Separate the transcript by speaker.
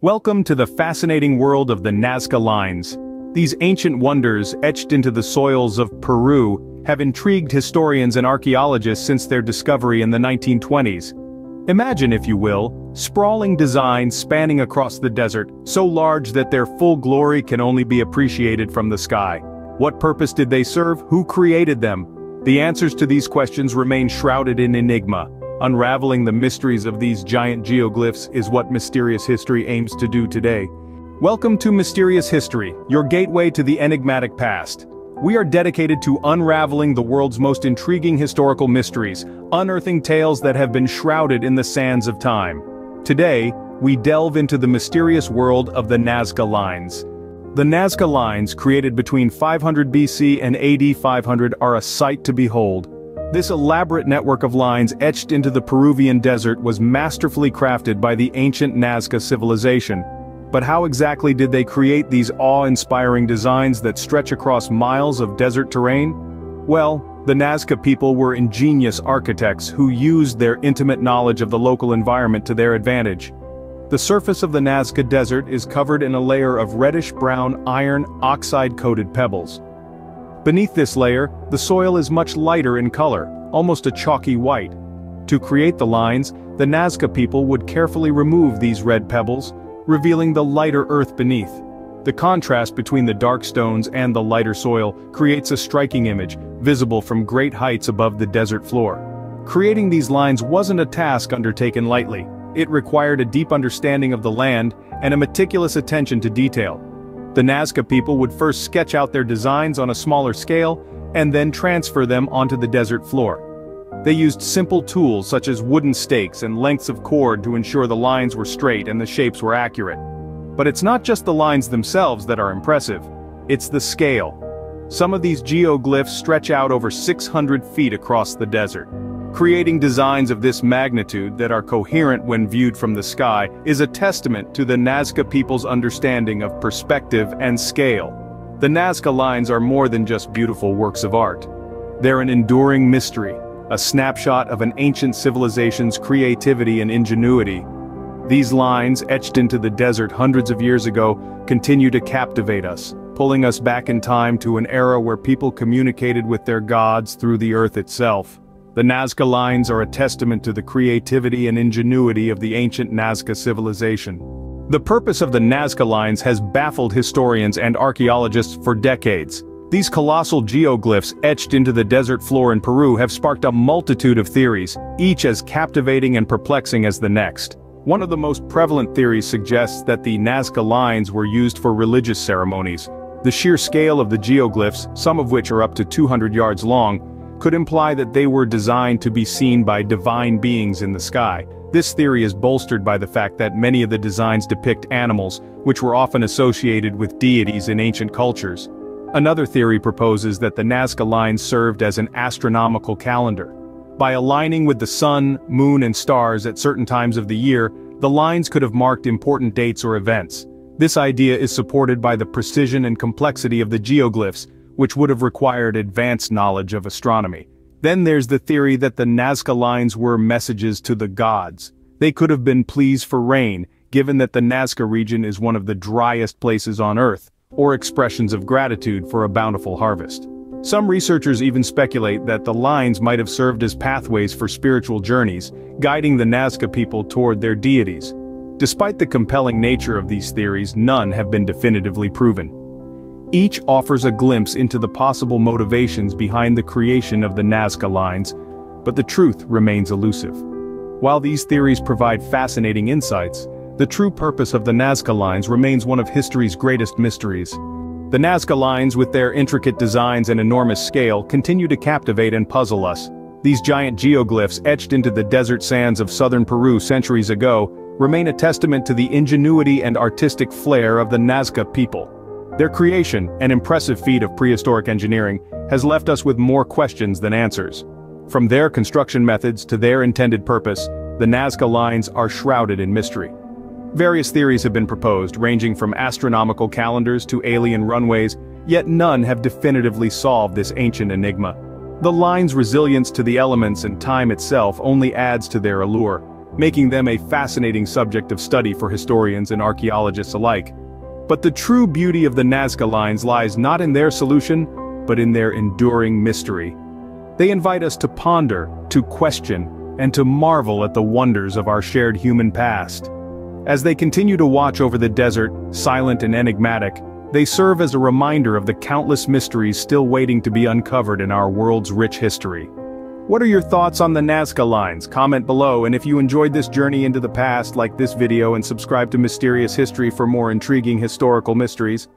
Speaker 1: Welcome to the fascinating world of the Nazca Lines. These ancient wonders etched into the soils of Peru have intrigued historians and archaeologists since their discovery in the 1920s. Imagine, if you will, sprawling designs spanning across the desert, so large that their full glory can only be appreciated from the sky. What purpose did they serve? Who created them? The answers to these questions remain shrouded in enigma. Unraveling the mysteries of these giant geoglyphs is what Mysterious History aims to do today. Welcome to Mysterious History, your gateway to the enigmatic past. We are dedicated to unraveling the world's most intriguing historical mysteries, unearthing tales that have been shrouded in the sands of time. Today, we delve into the mysterious world of the Nazca Lines. The Nazca Lines, created between 500 BC and AD 500 are a sight to behold. This elaborate network of lines etched into the Peruvian desert was masterfully crafted by the ancient Nazca civilization. But how exactly did they create these awe-inspiring designs that stretch across miles of desert terrain? Well, the Nazca people were ingenious architects who used their intimate knowledge of the local environment to their advantage. The surface of the Nazca Desert is covered in a layer of reddish-brown iron oxide-coated pebbles. Beneath this layer, the soil is much lighter in color, almost a chalky white. To create the lines, the Nazca people would carefully remove these red pebbles, revealing the lighter earth beneath. The contrast between the dark stones and the lighter soil creates a striking image, visible from great heights above the desert floor. Creating these lines wasn't a task undertaken lightly. It required a deep understanding of the land and a meticulous attention to detail. The Nazca people would first sketch out their designs on a smaller scale, and then transfer them onto the desert floor. They used simple tools such as wooden stakes and lengths of cord to ensure the lines were straight and the shapes were accurate. But it's not just the lines themselves that are impressive, it's the scale. Some of these geoglyphs stretch out over 600 feet across the desert. Creating designs of this magnitude that are coherent when viewed from the sky is a testament to the Nazca people's understanding of perspective and scale. The Nazca lines are more than just beautiful works of art. They're an enduring mystery, a snapshot of an ancient civilization's creativity and ingenuity. These lines, etched into the desert hundreds of years ago, continue to captivate us, pulling us back in time to an era where people communicated with their gods through the earth itself. The Nazca lines are a testament to the creativity and ingenuity of the ancient Nazca civilization. The purpose of the Nazca lines has baffled historians and archaeologists for decades. These colossal geoglyphs etched into the desert floor in Peru have sparked a multitude of theories, each as captivating and perplexing as the next. One of the most prevalent theories suggests that the Nazca lines were used for religious ceremonies. The sheer scale of the geoglyphs, some of which are up to 200 yards long, could imply that they were designed to be seen by divine beings in the sky. This theory is bolstered by the fact that many of the designs depict animals, which were often associated with deities in ancient cultures. Another theory proposes that the Nazca lines served as an astronomical calendar. By aligning with the sun, moon and stars at certain times of the year, the lines could have marked important dates or events. This idea is supported by the precision and complexity of the geoglyphs, which would have required advanced knowledge of astronomy. Then there's the theory that the Nazca lines were messages to the gods. They could have been pleas for rain, given that the Nazca region is one of the driest places on Earth, or expressions of gratitude for a bountiful harvest. Some researchers even speculate that the lines might have served as pathways for spiritual journeys, guiding the Nazca people toward their deities. Despite the compelling nature of these theories, none have been definitively proven. Each offers a glimpse into the possible motivations behind the creation of the Nazca lines, but the truth remains elusive. While these theories provide fascinating insights, the true purpose of the Nazca lines remains one of history's greatest mysteries. The Nazca lines with their intricate designs and enormous scale continue to captivate and puzzle us. These giant geoglyphs etched into the desert sands of southern Peru centuries ago remain a testament to the ingenuity and artistic flair of the Nazca people. Their creation, an impressive feat of prehistoric engineering, has left us with more questions than answers. From their construction methods to their intended purpose, the Nazca lines are shrouded in mystery. Various theories have been proposed, ranging from astronomical calendars to alien runways, yet none have definitively solved this ancient enigma. The line's resilience to the elements and time itself only adds to their allure. making them a fascinating subject of study for historians and archaeologists alike. But the true beauty of the Nazca Lines lies not in their solution, but in their enduring mystery. They invite us to ponder, to question, and to marvel at the wonders of our shared human past. As they continue to watch over the desert, silent and enigmatic, they serve as a reminder of the countless mysteries still waiting to be uncovered in our world's rich history. What are your thoughts on the Nazca Lines? Comment below and if you enjoyed this journey into the past like this video and subscribe to Mysterious History for more intriguing historical mysteries.